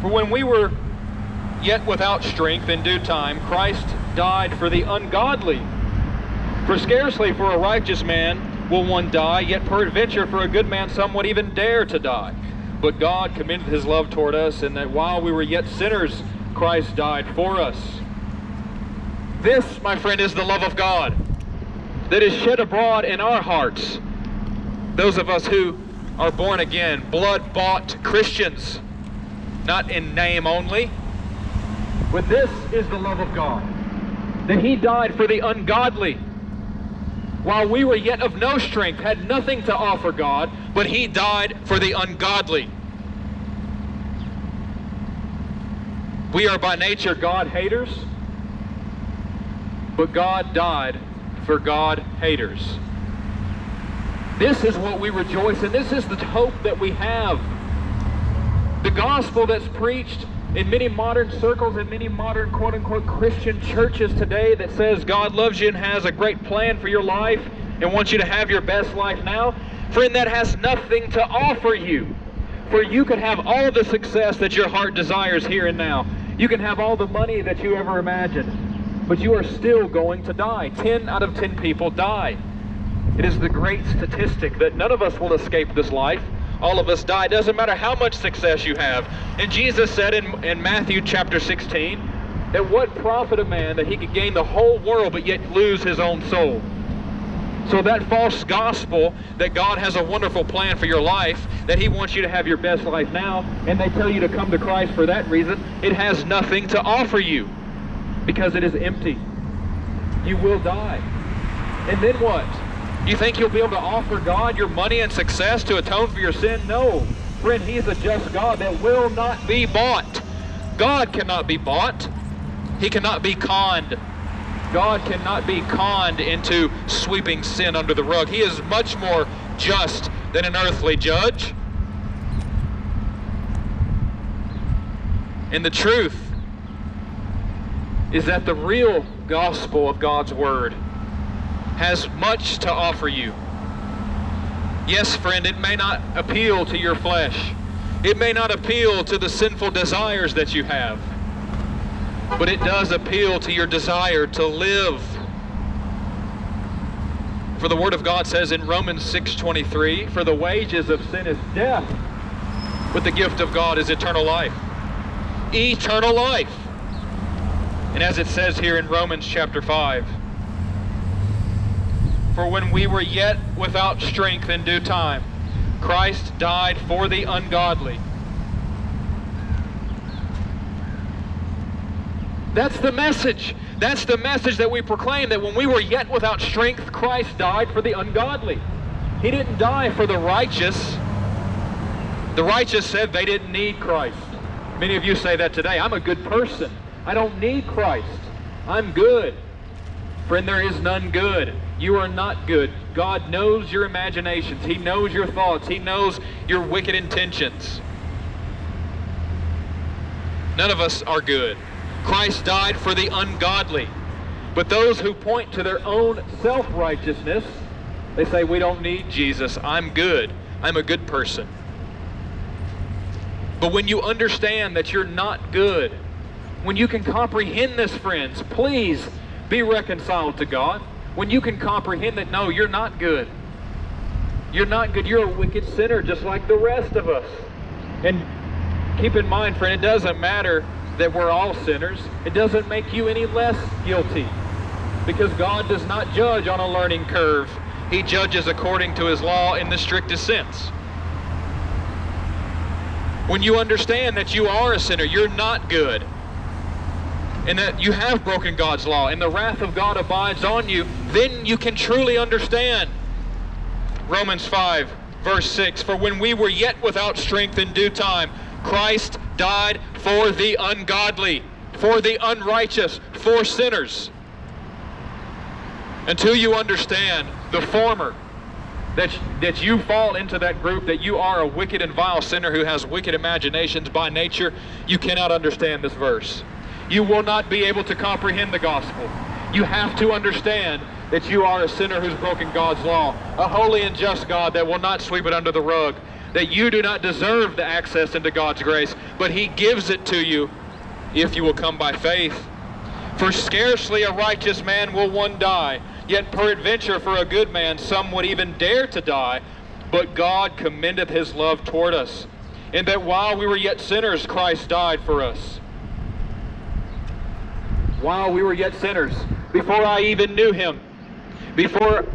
For when we were yet without strength in due time, Christ died for the ungodly. For scarcely for a righteous man will one die, yet peradventure for a good man some would even dare to die. But God commended his love toward us, in that while we were yet sinners, Christ died for us. This, my friend, is the love of God that is shed abroad in our hearts. Those of us who are born again, blood bought Christians, not in name only. But this is the love of God that He died for the ungodly. While we were yet of no strength, had nothing to offer God, but He died for the ungodly. We are by nature God haters, but God died for God haters. This is what we rejoice in. This is the hope that we have. The gospel that's preached in many modern circles, in many modern quote unquote Christian churches today that says God loves you and has a great plan for your life and wants you to have your best life now. Friend, that has nothing to offer you. For you can have all the success that your heart desires here and now. You can have all the money that you ever imagined. But you are still going to die. Ten out of ten people die. It is the great statistic that none of us will escape this life. All of us die. Doesn't matter how much success you have. And Jesus said in, in Matthew chapter 16 that what profit a man that he could gain the whole world but yet lose his own soul? So that false gospel that God has a wonderful plan for your life, that he wants you to have your best life now, and they tell you to come to Christ for that reason, it has nothing to offer you because it is empty. You will die. And then what? You think you'll be able to offer God your money and success to atone for your sin? No. Friend, he's a just God that will not be bought. God cannot be bought. He cannot be conned. God cannot be conned into sweeping sin under the rug. He is much more just than an earthly judge. And the truth is that the real gospel of God's Word has much to offer you. Yes, friend, it may not appeal to your flesh. It may not appeal to the sinful desires that you have but it does appeal to your desire to live. For the word of God says in Romans 6:23, "For the wages of sin is death, but the gift of God is eternal life." Eternal life. And as it says here in Romans chapter 5, "For when we were yet without strength in due time, Christ died for the ungodly." That's the message. That's the message that we proclaim that when we were yet without strength, Christ died for the ungodly. He didn't die for the righteous. The righteous said they didn't need Christ. Many of you say that today. I'm a good person. I don't need Christ. I'm good. Friend, there is none good. You are not good. God knows your imaginations. He knows your thoughts. He knows your wicked intentions. None of us are good. Christ died for the ungodly. But those who point to their own self-righteousness, they say, we don't need Jesus. I'm good. I'm a good person. But when you understand that you're not good, when you can comprehend this, friends, please be reconciled to God. When you can comprehend that, no, you're not good. You're not good. You're a wicked sinner just like the rest of us. And keep in mind, friend, it doesn't matter that we're all sinners, it doesn't make you any less guilty. Because God does not judge on a learning curve. He judges according to his law in the strictest sense. When you understand that you are a sinner, you're not good, and that you have broken God's law, and the wrath of God abides on you, then you can truly understand. Romans 5, verse 6 For when we were yet without strength in due time, Christ died for the ungodly, for the unrighteous, for sinners. Until you understand the former, that, that you fall into that group, that you are a wicked and vile sinner who has wicked imaginations by nature, you cannot understand this verse. You will not be able to comprehend the gospel. You have to understand that you are a sinner who's broken God's law, a holy and just God that will not sweep it under the rug, that you do not deserve the access into God's grace, but He gives it to you if you will come by faith. For scarcely a righteous man will one die, yet peradventure for a good man some would even dare to die. But God commendeth his love toward us, in that while we were yet sinners, Christ died for us. While we were yet sinners, before I even knew him, before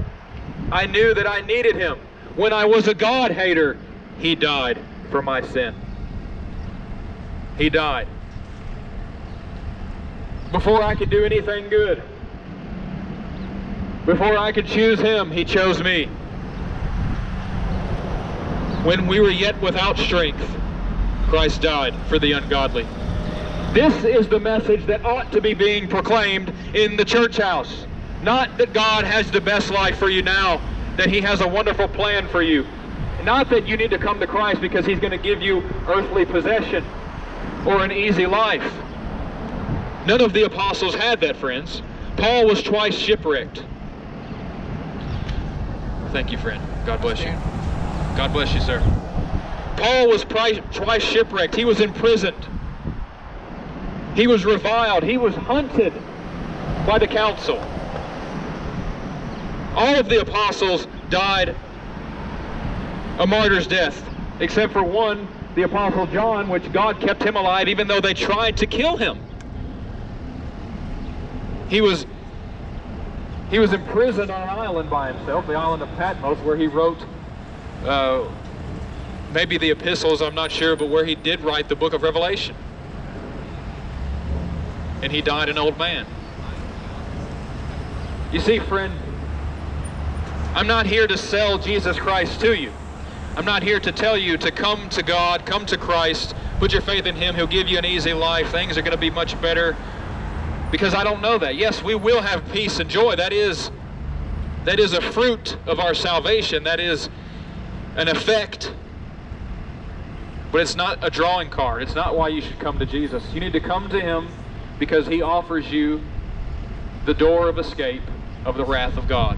I knew that I needed him, when I was a God hater, he died for my sin. He died. Before I could do anything good, before I could choose him, he chose me. When we were yet without strength, Christ died for the ungodly. This is the message that ought to be being proclaimed in the church house. Not that God has the best life for you now, that He has a wonderful plan for you. Not that you need to come to Christ because He's going to give you earthly possession or an easy life. None of the apostles had that, friends. Paul was twice shipwrecked. Thank you, friend. God bless you. God bless you, sir. Paul was twice shipwrecked. He was imprisoned. He was reviled. He was hunted by the council. All of the apostles died a martyr's death, except for one, the apostle John, which God kept him alive even though they tried to kill him. He was he was imprisoned on an island by himself, the island of Patmos, where he wrote uh, maybe the epistles, I'm not sure, but where he did write the book of Revelation. And he died an old man. You see, friend, I'm not here to sell Jesus Christ to you. I'm not here to tell you to come to God, come to Christ, put your faith in Him. He'll give you an easy life. Things are going to be much better. Because I don't know that. Yes, we will have peace and joy. That is, that is a fruit of our salvation. That is an effect, but it's not a drawing card. It's not why you should come to Jesus. You need to come to Him because He offers you the door of escape of the wrath of God.